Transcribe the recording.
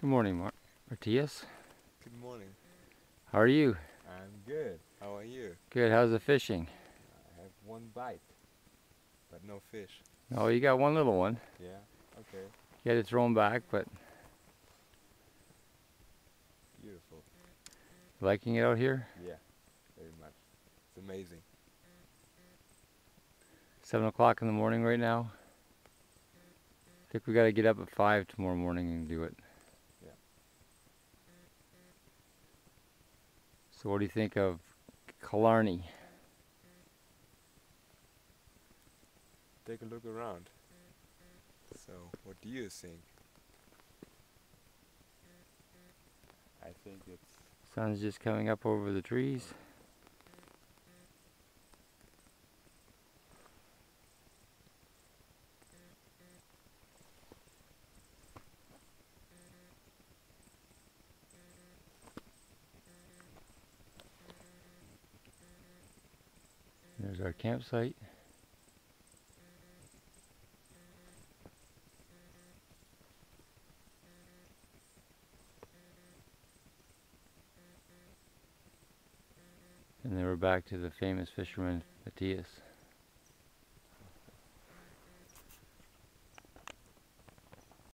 Good morning, Mar Matthias. Good morning. How are you? I'm good. How are you? Good. How's the fishing? I have one bite, but no fish. Oh, you got one little one. Yeah, okay. You had to throw him back, but Beautiful. liking it out here? Yeah, very much. It's amazing. Seven o'clock in the morning right now. I think we got to get up at five tomorrow morning and do it. Yeah. So what do you think of Killarney? Take a look around. So, what do you think? I think it's Sun's just coming up over the trees. There's our campsite. And then we're back to the famous fisherman Matthias.